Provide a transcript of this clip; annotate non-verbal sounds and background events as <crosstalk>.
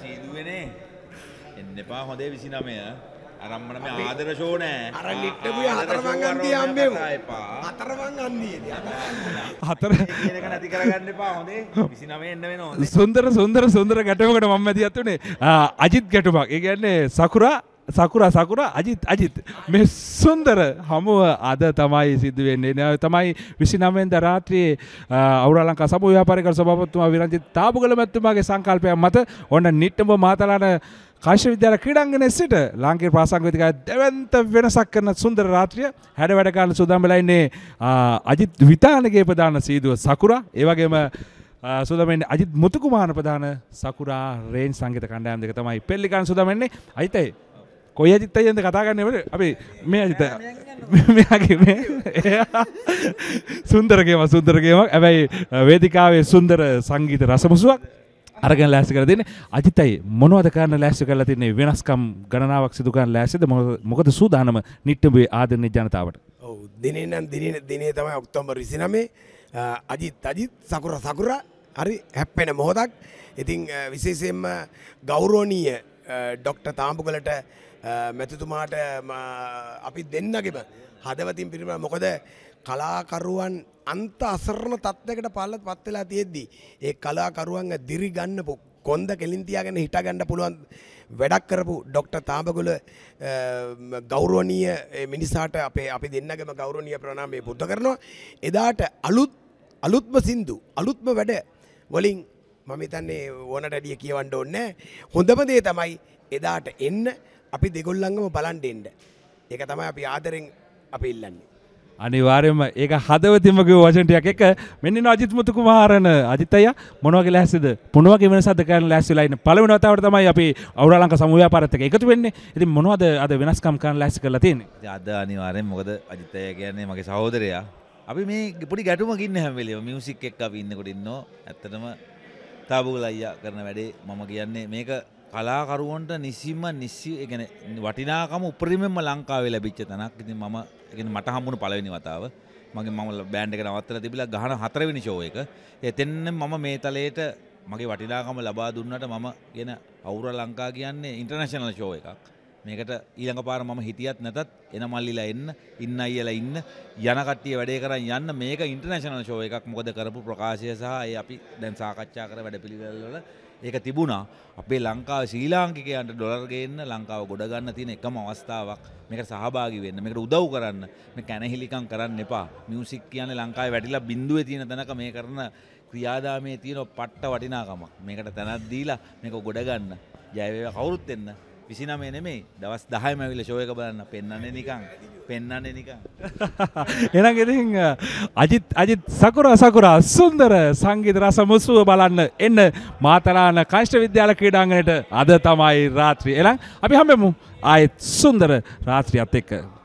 සීදුවනේ එන්න එපා හොඳේ විසිනමය අරම්මන මේ ආදර ෂෝ නෑ. අර නිට්ටපුය හතරමං අන්තිය අම්බෙමු හතරමං අන්දියේදී හතර. ඒක නැති කරගන්න එපා හොඳේ. විසිනමේ එන්න වෙන හොඳේ. සුන්දර සුන්දර සුන්දර ගැටමකට මම ඇති අත්තුනේ අජිත් ගැටුමක්. ඒ කියන්නේ සකුරා සකුරා සකුරා අජිත් අජිත්. මේ සුන්දර හමුව අද තමයි සිද්ධ වෙන්නේ. නෑ තමයි විසිනමෙන් රාත්‍රියේ අවුරලංකා සභ ව්‍යාපාරික සභාපතිතුමා විරංජිත් තාපුගල මැතිතුමාගේ සංකල්පයක් මත ඔන්න නිට්ටඹ මාතලාන කාශ්‍ය විද්‍යාල ක්‍රීඩාංගනයේ සිට ලාංකික ප්‍රාසංගිකය දැවන්ත වෙනසක් කරන සුන්දර රාත්‍රිය හැඩ වැඩ කාලේ සූදානම් වෙලා ඉන්නේ අජිත් විතානගේ ප්‍රධාන සීදුව සකුරා. ඒ වගේම සුදමෙන් අජිත් මුතුකුමාන ප්‍රධාන සකුරා රේන් සංගීත කණ්ඩායම් දෙක තමයි. පෙල්ලිකාන සුදමෙන්නේ අයිතයි කොයි අජිත් අයියන්ද කතා කරන්නේ අපිට අපි මේ අජිත් මෙයාගේ මේ සුන්දරගේම සුන්දරගේමක් හැබැයි වේදිකාවේ සුන්දර සංගීත රසමුසුවක් අරගෙන ලෑස්ති කර දෙන්නේ අජිතයි මොනවද කරන්න ලෑස්ති කරලා තින්නේ? වෙනස්කම් ගණනාවක් සිදු කරන්න ලෑස්තිද? මොකද සූදානම නිට්ටඹේ ආදරණීය ජනතාවට? ඔව් දිනේ නම් දිනේ දිනේ තමයි ඔක්තෝබර් 29 අජිත් අජිත් සකුර සකුර. හරි හැප්පෙන මොහොතක්. ඉතින් විශේෂයෙන්ම ගෞරවනීය ඩොක්ටර් තාඹුගලට මැතිතුමාට අපි දෙන්නගෙම හදවතින් පිරිම. මොකද කලාකරුවන් අන්ත අසරණ තත්වකට පල්ලත් පත් වෙලා තියෙද්දි ඒ කලාකරුවන් දිරි ගන්න කොන්ද කෙලින් තියාගෙන හිට ගන්න පුළුවන් වැඩක් කරපු ඩොක්ටර් තාඹගොල ගෞරවනීය මිනිසාට අපේ අපි දෙන්නගම ගෞරවනීය ප්‍රණාමය පුද කරනවා. එදාට අලුත් අලුත්ම සින්දු අලුත්ම වැඩ වලින් මම හිතන්නේ ඕනට ඇඩිය කියවන්න ඕනේ හොඳම දේ තමයි එදාට එන්න අපි දෙගොල්ලංගම බලන් දෙන්න ඒක තමයි අපි ආදරෙන් අපි ඉල්ලන්නේ අනිවාර්යයෙන්ම ඒක හදවතින්මගේ වචනටයක් එක මෙන්න අජිත් මුතුකුමාරන අජිතය මොනවගේ වෙනසක්ද කරන්න ලෑස්තිලා ඉන්න පළවෙනි වතාවට තමයි අපි අවුරලංක සමුව්‍යාපාරත් එක්ක එකතු වෙන්නේ. ඉතින් මොනවද අද වෙනස්කම් කරන්න ලෑස්ති කරලා තියෙන්නේ? අද අනිවාර්යෙන් මොකද අජිතය කියන්නේ මගේ සහෝදරයා. අපි මේ පොඩි ගැටුමක් ඉන්නේ හැම වෙලේම මියුසික් එක්ක අපි ඉන්නකොට ඉන්නෝ. ඇත්තටම තාබුගල අයියා කරන වැඩේ මම කියන්නේ මේක කලාකරුවන්ට නිසිම නිසි එකන වටිනාකම උපරිමෙන්ම ලංකාවේ ලැබිච්ච තැනක්. ඉතින් මම එකන මට හම්බුණු පළවෙනි වතාව. මගේ මම බෑන්ඩ් එක නවත්තලා තිබිලා ගහන හතරවෙනි ෂෝ එක. එතෙන්න මම මේ තලයට මගේ වටිනාකම ලබා දුන්නට මම ගෙන අවුර ලංකා කියන්නේ ඉන්ටර්නැෂනල් ෂෝ එකක්. මේකට ඊළඟ පාර මම හිටියත් නැතත් එන මල්ලිලා එන්න ඉන්න අයියලා ඉන්න යන කට්ටිය වැඩේ කරන් යන්න මේක ඉන්ටර්නැෂනල් ෂෝ එකක්. මොකද කරපු ප්‍රකාශය සහ ඒ අපි දැන් සාකච්ඡා කර වැඩපිළිවෙළ වල ඒක තිබුණා. අපේ ලංකාව ශ්‍රී ලාංකිකයන්ට ඩොලර් ගේන්න ලංකාව ගොඩ ගන්න තියෙන එකම අවස්ථාවක්. මේකට සහභාගී වෙන්න මේකට උදව් කරන්න මේ කැනහිලිකම් කරන්න එපා. මියුසික් කියන්නේ ලංකාවේ වැටිලා බිඳුවේ තියෙන තැනක මේ කරන ක්‍රියාදාමයේ තියෙන පට්ට වටිනාකමක්. මේකට තැනක් දීලා මේක ගොඩ ගන්න. ජය වේවා කවුරුත් එන්න. විසිනමේ නෙමෙයි. දවස් 10ම ඇවිල්ලා ෂෝ එක බලන්න. පෙන්වන්නේ නිකන්. පෙන්වන්නේ නිකන්. <laughs> එහෙනම් ඉතින් අජිත් අජිත් සකුරා සකුරා සුන්දර සංගීත රස මුසුව බලන්න එන්න මාතලාන කයිෂ්ඨ විද්‍යාල ක්‍රීඩාංගණයට අද තමයි රාත්‍රිය. එහෙනම් අපි හම්බෙමු. ආයෙත් සුන්දර රාත්‍රියත් එක්ක.